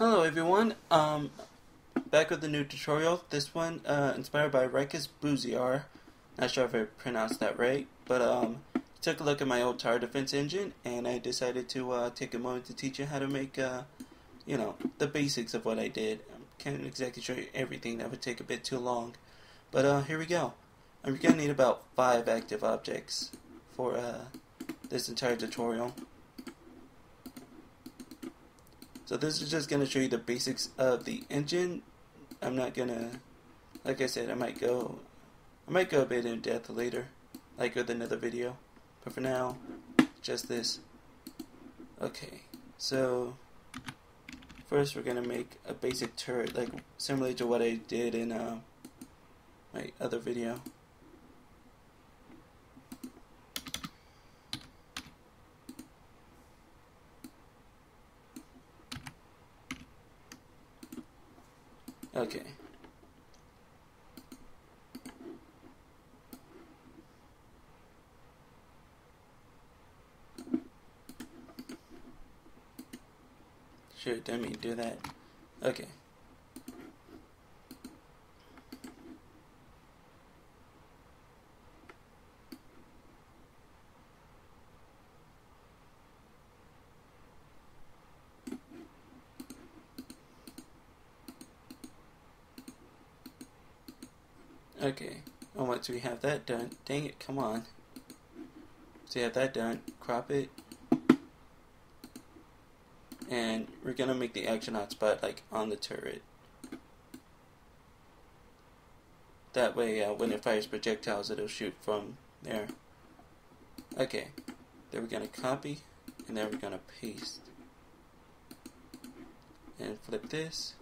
Hello everyone, um, back with the new tutorial. This one, uh, inspired by Rikus Bouziar. Not sure if I pronounced that right, but um, took a look at my old tower defense engine, and I decided to uh, take a moment to teach you how to make, uh, you know, the basics of what I did. I can't exactly show you everything; that would take a bit too long. But uh, here we go. I'm gonna need about five active objects for uh, this entire tutorial. So this is just going to show you the basics of the engine. I'm not going to, like I said, I might go, I might go a bit in depth later, like with another video. But for now, just this. Okay, so first we're going to make a basic turret, like similar to what I did in uh, my other video. Okay. Sure, mean do that. Okay, and once we have that done, dang it, come on. So you have that done, crop it, and we're gonna make the action hotspot like on the turret. That way, uh, when it fires projectiles, it'll shoot from there. Okay, then we're gonna copy, and then we're gonna paste, and flip this.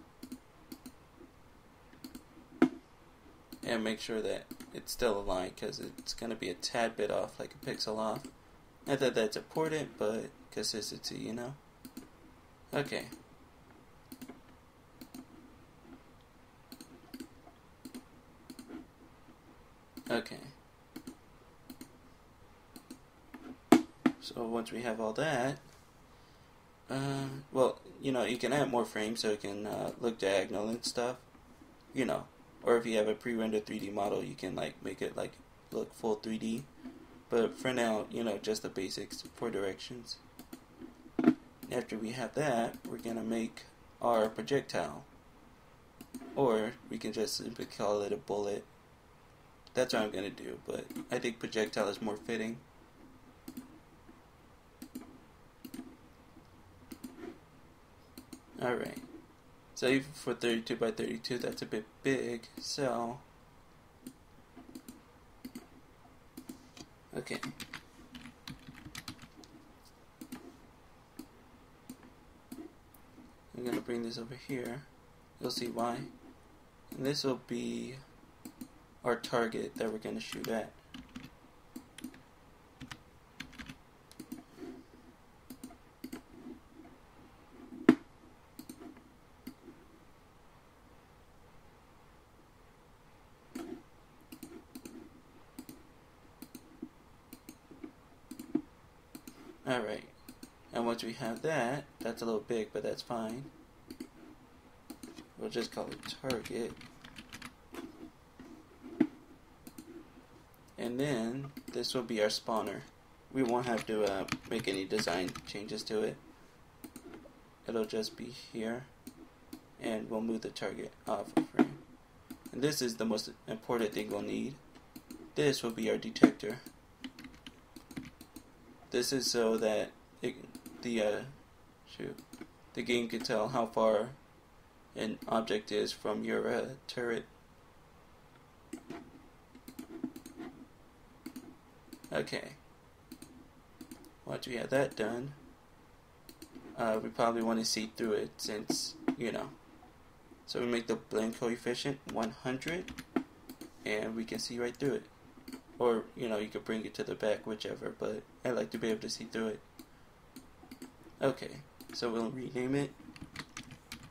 and make sure that it's still aligned because it's going to be a tad bit off, like a pixel off. Not that that's important, but consistency, you know? Okay. Okay. So once we have all that, uh, well, you know, you can add more frames so it can uh, look diagonal and stuff. You know, or if you have a pre-rendered 3D model, you can like make it like look full 3D. But for now, you know, just the basics for directions. After we have that, we're gonna make our projectile. Or we can just simply call it a bullet. That's what I'm gonna do, but I think projectile is more fitting. Alright. So even for 32 by 32, that's a bit big. So, okay. I'm to bring this over here. You'll see why. And this will be our target that we're to shoot at. Alright, and once we have that, that's a little big, but that's fine. We'll just call it target. And then, this will be our spawner. We won't have to uh, make any design changes to it. It'll just be here. And we'll move the target off of frame. And this is the most important thing we'll need. This will be our detector. This is so that the uh, shoot, the game can tell how far an object is from your uh, turret. Okay. Once we have that done, uh, we probably want to see through it since, you know. So we make the blend coefficient 100 and we can see right through it. Or, you know, you could bring it to the back, whichever, but I like to be able to see through it. Okay, so we'll rename it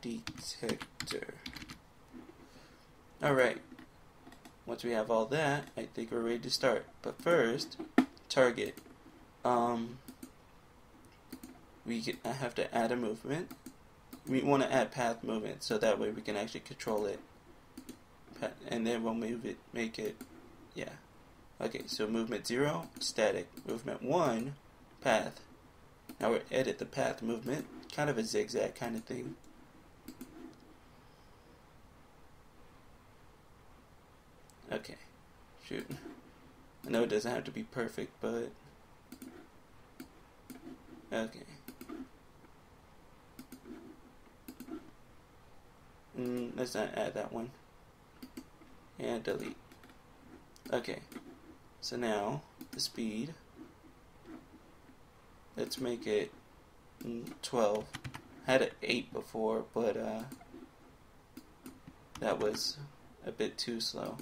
Detector. Alright, once we have all that, I think we're ready to start. But first, target. Um, we I have to add a movement. we want to add path movement so that way we can actually control it. And then we'll move it, make it, yeah. Okay, so movement 0, static. Movement 1, path. Now we edit the path movement, kind of a zigzag kind of thing. Okay, shoot. I know it doesn't have to be perfect, but okay. Mm, let's not add that one. And delete. Okay. So now, the speed. Let's make it 12. I had it 8 before, but uh, that was a bit too slow.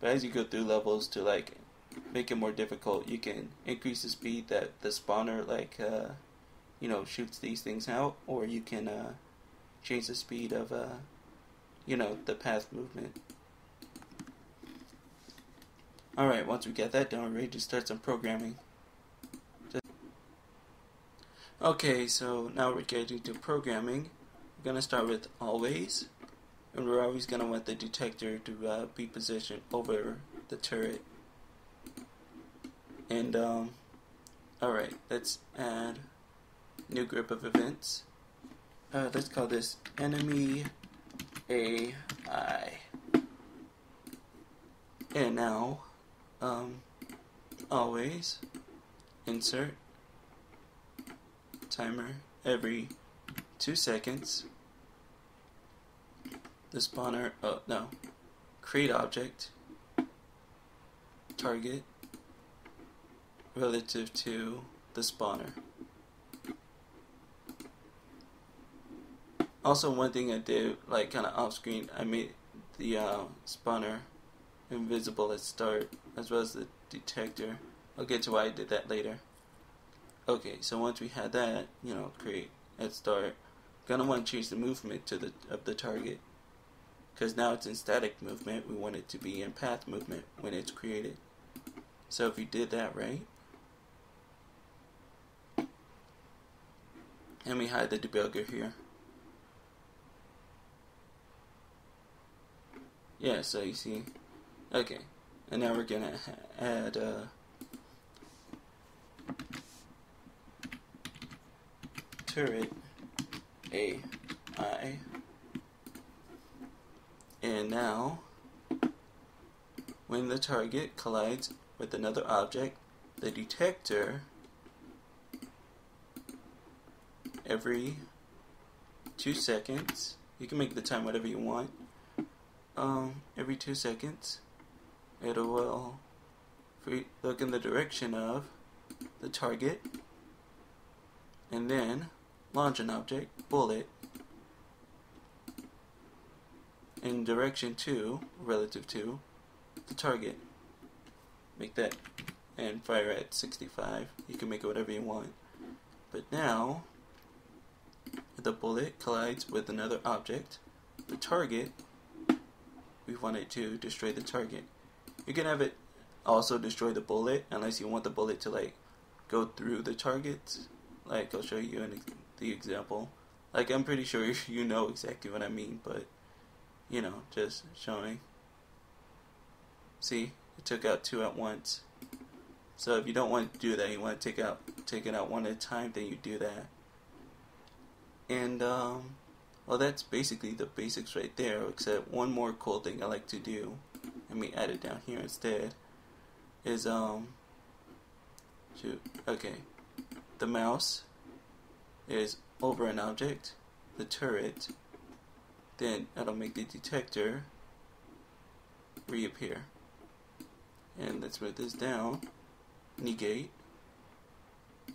But as you go through levels to like make it more difficult, you can increase the speed that the spawner like uh, you know shoots these things out, or you can uh, change the speed of uh, you know the path movement. All right, once we get that done, we're ready to start some programming. Okay, so now we're getting to programming. We're gonna start with always, and we're always gonna want the detector to uh, be positioned over the turret. And um, all right, let's add new group of events. Uh, let's call this enemy AI. And now, um, always insert timer every two seconds. The spawner, oh no, create object, target relative to the spawner. Also, one thing I did, like kind of off screen, I made the uh, spawner invisible at start, as well as the detector. I'll get to why I did that later. Okay, so once we had that, you know, create at start, gonna want to change the movement to the of the target, because now it's in static movement. We want it to be in path movement when it's created. So if you did that right, and we hide the debugger here. Yeah, so you see, okay, and now we're gonna add uh, turret AI, and now when the target collides with another object, the detector every two seconds. You can make the time whatever you want um, every two seconds, it will look in the direction of the target and then launch an object, bullet, in direction to, relative to, the target. Make that and fire at 65. You can make it whatever you want. But now, the bullet collides with another object. The target we want it to destroy the target. You can have it also destroy the bullet unless you want the bullet to like go through the target. Like I'll show you an, the example. Like I'm pretty sure you know exactly what I mean, but you know, just showing. See, it took out two at once. So if you don't want to do that, you want to take out take it out one at a time, then you do that. And um, well, that's basically the basics right there, except one more cool thing I like to do, let me add it down here instead, is, um, shoot, okay, the mouse is over an object, the turret, then that'll make the detector reappear. And let's move this down, negate,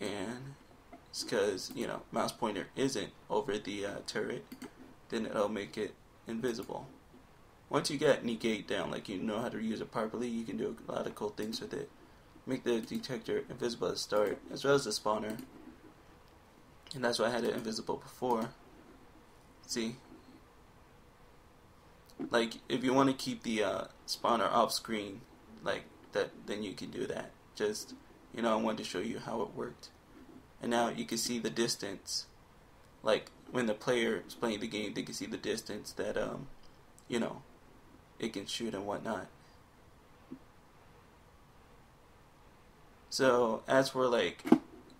and it's because, you know, mouse pointer isn't over the uh, turret, then it'll make it invisible. Once you get negate down, like you know how to use it properly, you can do a lot of cool things with it. Make the detector invisible at the start, as well as the spawner. And that's why I had it invisible before. See? Like, if you want to keep the uh, spawner off screen, like that, then you can do that. Just you know, I wanted to show you how it worked. And now you can see the distance. Like when the player is playing the game, they can see the distance that um, you know, it can shoot and whatnot. So as for like,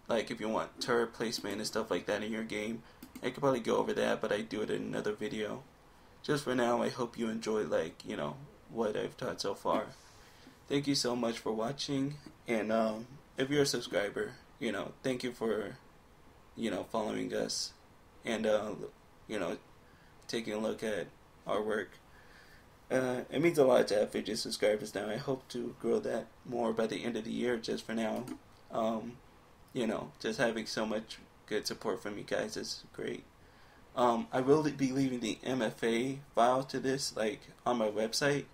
like if you want turret placement and stuff like that in your game, I could probably go over that, but I do it in another video. Just for now, I hope you enjoy like you know what I've taught so far. Thank you so much for watching, and um, if you're a subscriber, you know, thank you for you know following us, and uh, you know, taking a look at our work. Uh, it means a lot to have 50 subscribers now. I hope to grow that more by the end of the year. Just for now, um, you know, just having so much good support from you guys is great. Um, I will be leaving the MFA file to this, like on my website,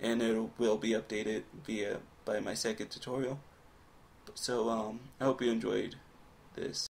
and it will be updated via by my second tutorial. So um, I hope you enjoyed this.